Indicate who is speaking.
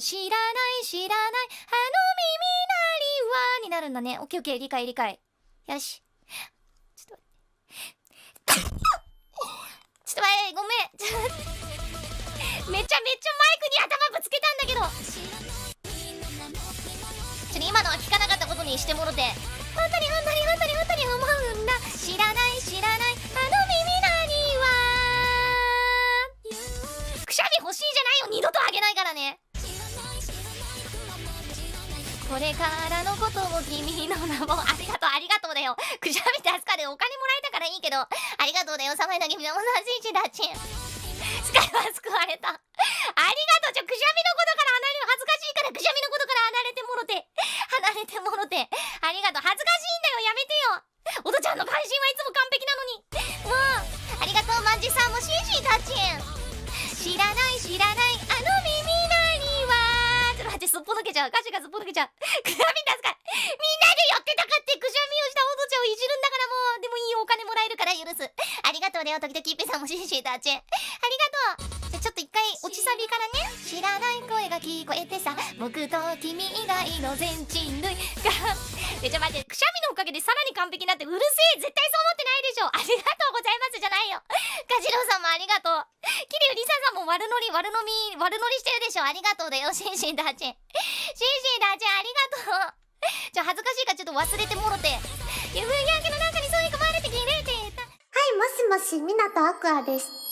Speaker 1: 知らない知らない。あの耳鳴りはになるんだね。オッケーオッケー理解理解。よし。ちょっと待って。ちょっと待ってごめん。ちょっとめちゃめちゃマイクに頭ぶつけたんだけど。ちょっと今のは聞かなかったことにしてもろて。本当に本当に本当に本当に思うんだ。知らない知らない。あの耳鳴りはくしゃみ欲しいじゃないよ。二度とあげないからね。これからのことも君の名もありがとうありがとうだよ。くしゃみ出すかでお金もらえたからいいけどありがとうだよさまいな君のもさしいちだちスカイは救われた。ありがとうちょくしゃみのことから離れる。恥ずかしいからくしゃみのことから離れてもろて。離れてもろて。ありがとう。恥ずかしいんだよ。やめてよ。おとちゃんの配信はいつも完璧なのに。もうありがとうマンジさんも。シーシーたち知ぽ抜けちゃう歌詞がすっぽ抜けちゃうくしゃみ出すからみんなで寄ってたかってくしゃみをしたおとちゃんをいじるんだからもう。でもいいお金もらえるから許す。ありがとうね時々ペさんもシーシーたち。ありがとう。じゃちょっと一回落ちサビからね。知らない声が聞こえてさ。僕と君以外の全人類が。えちょ待ってくしゃみのおかげでさらに完璧になってうるせえ。絶対そう思ってないでしょ。ありがとうございますじゃないよ。ガジロウさんもありがとう。きりリサさんも悪ノリ悪飲み悪ノリしてるでしょ。ありがとうだよ。シンシンダーチンシンシンダーチンありがとう。ちょ恥ずかしいからちょっと忘れてもろて。湯分焼けの中にそういう込まれて切れてた
Speaker 2: はい、もしもし、みなとアクアです。